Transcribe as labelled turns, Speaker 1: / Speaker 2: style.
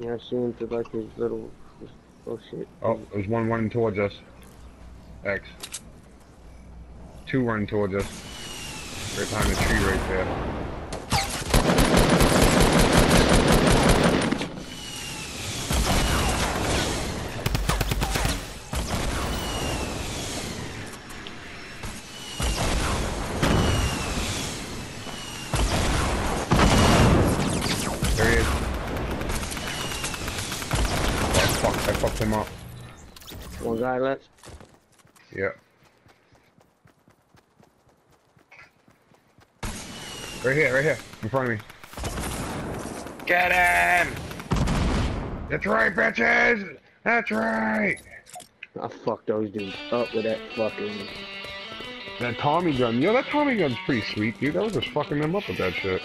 Speaker 1: Yeah, I see him through like his little, oh shit.
Speaker 2: Oh, there's one running towards us. X. Two running towards us. Right behind the tree right there. Fuck, I fucked him up.
Speaker 1: One guy left.
Speaker 2: Yeah. Right here, right here, in front of me. Get him! That's right, bitches! That's right!
Speaker 1: I fucked those dudes up with that fucking.
Speaker 2: That Tommy gun, yo, that Tommy gun's pretty sweet, dude. I was just fucking them up with that shit.